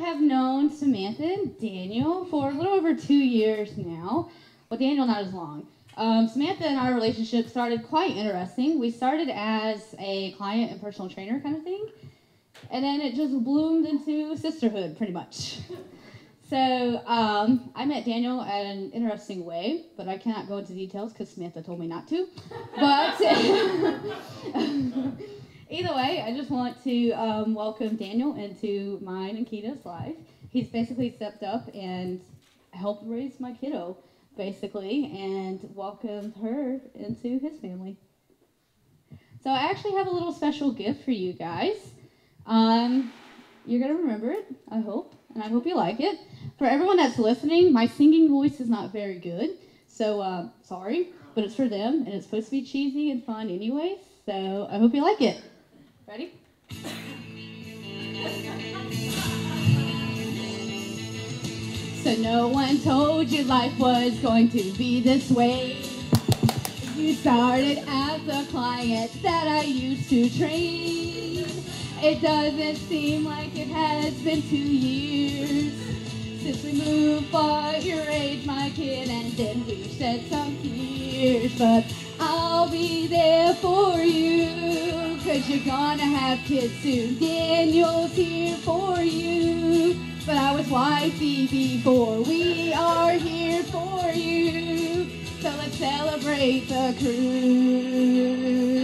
have known Samantha and Daniel for a little over two years now. Well, Daniel not as long. Um, Samantha and our relationship started quite interesting. We started as a client and personal trainer kind of thing, and then it just bloomed into sisterhood pretty much. So um, I met Daniel in an interesting way, but I cannot go into details because Samantha told me not to. But either way, I just want to um, welcome Daniel into mine and Kita's life. He's basically stepped up and helped raise my kiddo, basically, and welcomed her into his family. So I actually have a little special gift for you guys. Um, you're gonna remember it, I hope, and I hope you like it. For everyone that's listening, my singing voice is not very good, so uh, sorry, but it's for them, and it's supposed to be cheesy and fun anyway, so I hope you like it. Ready? So no one told you life was going to be this way. You started as a client that I used to train. It doesn't seem like it has been two years since we moved for your age, my kid, and then we shed some tears. But I'll be there cause you're gonna have kids soon. Daniel's here for you, but I was wifey before. We are here for you, so let's celebrate the crew.